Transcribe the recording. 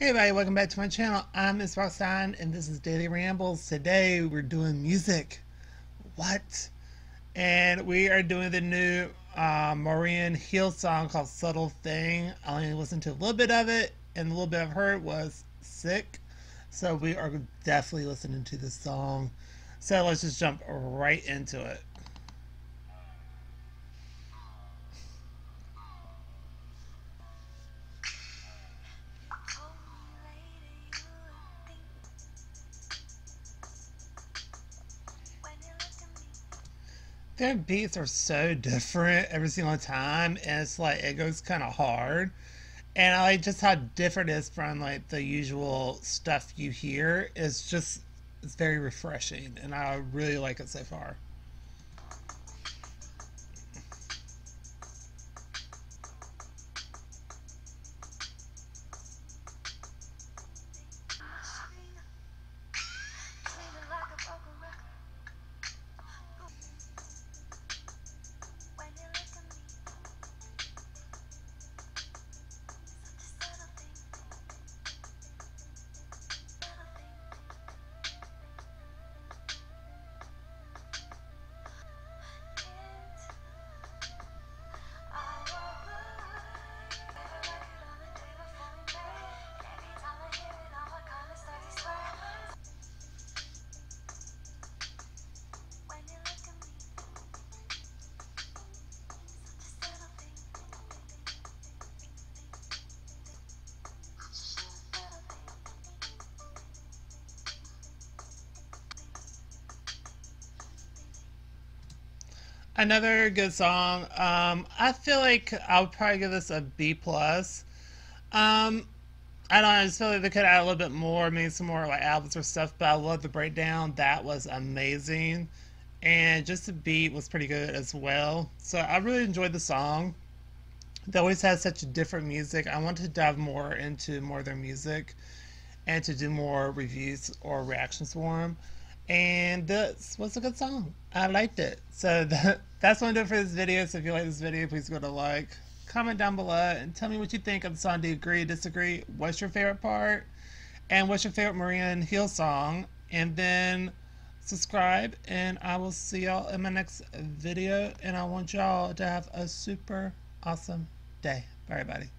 Hey everybody, welcome back to my channel. I'm Miss Roxanne and this is Daily Rambles. Today we're doing music. What? And we are doing the new uh, Marian Hill song called Subtle Thing. I only listened to a little bit of it and a little bit I've heard was sick. So we are definitely listening to this song. So let's just jump right into it. Their beats are so different every single time and it's like it goes kind of hard. And i like just how different it is from like the usual stuff you hear. It's just it's very refreshing and i really like it so far Another good song. Um, I feel like I would probably give this a B plus. Um, I don't know. I just feel like they could add a little bit more, maybe some more like albums or stuff. But I love the breakdown. That was amazing, and just the beat was pretty good as well. So I really enjoyed the song. They always had such different music. I want to dive more into more of their music, and to do more reviews or reactions for them and this was a good song. I liked it. So that, that's I'm doing for this video. So if you like this video, please go to like, comment down below, and tell me what you think of the song. Do you agree, disagree? What's your favorite part? And what's your favorite Marian Hill song? And then subscribe, and I will see y'all in my next video. And I want y'all to have a super awesome day. Bye, everybody.